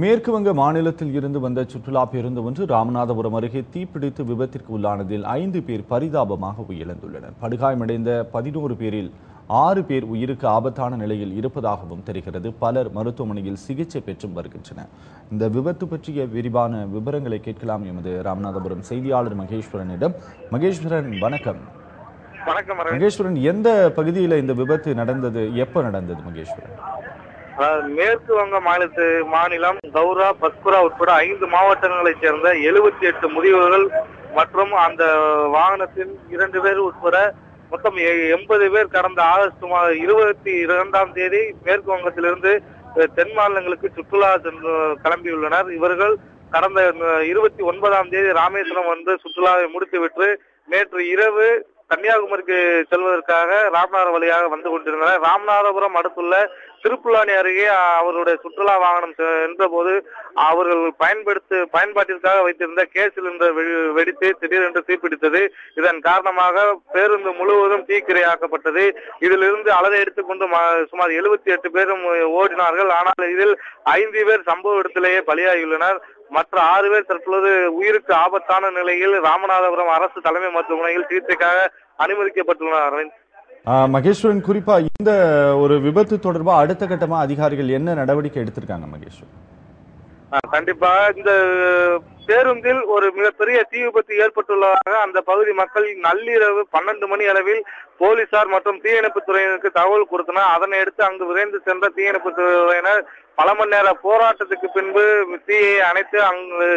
மேற்கு வங்க மாநிலத்தில் இருந்து வந்த சுற்றுலா பேருந்து ஒன்று ராமநாதபுரம் அருகே தீப்பிடித்து விபத்திற்கு உள்ளானதில் ஐந்து பேர் பரிதாபமாக உயிரிழந்துள்ளனர். படுகாயமடைந்த பதினோரு பேரில் ஆறு பேர் உயிருக்கு ஆபத்தான நிலையில் இருப்பதாகவும் தெரிகிறது. பலர் மருத்துவமனையில் சிகிச்சை பெற்றும் வருகின்றனர். இந்த விபத்து பற்றிய விரிவான விவரங்களை கேட்கலாம் எமது ராமநாதபுரம் செய்தியாளர் மகேஸ்வரனிடம். மகேஸ்வரன் வணக்கம் வணக்கம். மகேஸ்வரன் எந்த பகுதியில் இந்த விபத்து நடந்தது? எப்போ நடந்தது மகேஸ்வரன்? மேற்கு வங்க மாநிலத்து மாநிலம் கௌரா பஸ்குரா உட்பட ஐந்து மாவட்டங்களைச் சேர்ந்த எழுபத்தி எட்டு முதியவர்கள் மற்றும் அந்த வாகனத்தில் இரண்டு பேர் உட்பட மொத்தம் எ- எண்பது பேர் கடந்த ஆகஸ்ட் மாதம் இருபத்தி இரண்டாம் தேதி மேற்கு வங்கத்திலிருந்து தென் மாநிலங்களுக்கு சுற்றுலா கிளம்பியுள்ளனர். இவர்கள் கடந்த இருபத்தி ஒன்பதாம் தேதி ராமேஸ்வரம் வந்து சுற்றுலாவை முடித்துவிட்டு நேற்று இரவு கன்னியாகுமரிக்கு செல்வதற்காக ராமநாதபுரம் வழியாக வந்து கொண்டிருந்தனர். ராமநாதபுரம் அடுத்துள்ள திருப்புலானி அருகே அவருடைய சுற்றுலா வாகனம் சென்ற போது அவர்கள் பயன்படுத்த பயன்பாட்டிற்காக வைத்திருந்த கேஸ் சிலிண்டர் வெடித்து திடீரென்று தீப்பிடித்தது. இதன் காரணமாக பேருந்து முழுவதும் தீக்கிரையாக்கப்பட்டது. இதிலிருந்து அலறை எடுத்துக்கொண்டு சுமார் எழுபத்தி எட்டு பேரும் ஓடினார்கள். ஆனால் இதில் ஐந்து பேர் சம்பவ இடத்திலேயே பலியாகியுள்ளனர். மற்ற ஆறு பேர் தற்பொழுது உயிருக்கு ஆபத்தான நிலையில் ராமநாதபுரம் அரசு தலைமை மருத்துவமனையில் சிகிச்சைக்காக அனுமதிக்கப்பட்டுள்ளனர் அரவிந்த். மகேஸ்வரன் குறிப்பா இந்த ஒரு விபத்து தொடர்பா அடுத்த கட்டமா அதிகாரிகள் என்ன நடவடிக்கை எடுத்திருக்காங்க மகேஸ்வரன்? கண்டிப்பா இந்த பேருந்தில் ஒரு மிகப்பெரிய தீ விபத்து ஏற்பட்டுள்ளதாக அந்த பகுதி மக்கள் நள்ளிரவு பன்னெண்டு மணி அளவில் போலீசார் மற்றும் தீயணைப்பு துறையினருக்கு தகவல் கொடுத்தனர். அதனை அடுத்து அங்கு விரைந்து சென்ற தீயணைப்பு துறையினர் பல மணி நேர போராட்டத்துக்கு பின்பு தீயை அணைத்து அங்கு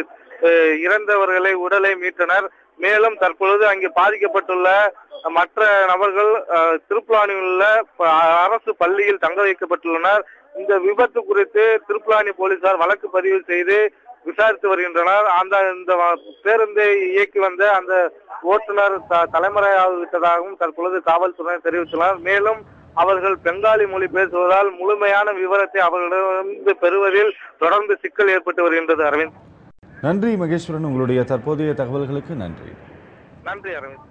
அஹ், இறந்தவர்களை உடலை மீட்டனர். மேலும் தற்பொழுது அங்கே பாதிக்கப்பட்டுள்ள மற்ற நபர்கள் அஹ், திருப்புலானியில் உள்ள அரசு பள்ளியில் தங்க வைக்கப்பட்டுள்ளனர். இந்த விபத்து குறித்து திருப்புலானி போலீசார் வழக்கு பதிவு செய்து விசாரித்து வருகின்றனர். அந்த இந்த பேருந்தை இயக்கி வந்த அந்த ஓட்டுநர் தலைமறையாகிவிட்டதாகவும் தற்பொழுது காவல்துறையினர் தெரிவித்துள்ளனர். மேலும் அவர்கள் பெங்காலி மொழி பேசுவதால் முழுமையான விவரத்தை அவர்களிடமிருந்து பெறுவதில் தொடர்ந்து சிக்கல் ஏற்பட்டு வருகின்றது அரவிந்த். நன்றி மகேஸ்வரன். உங்களுடைய தற்போதைய தகவல்களுக்கு நன்றி. நன்றி அரவிந்த்.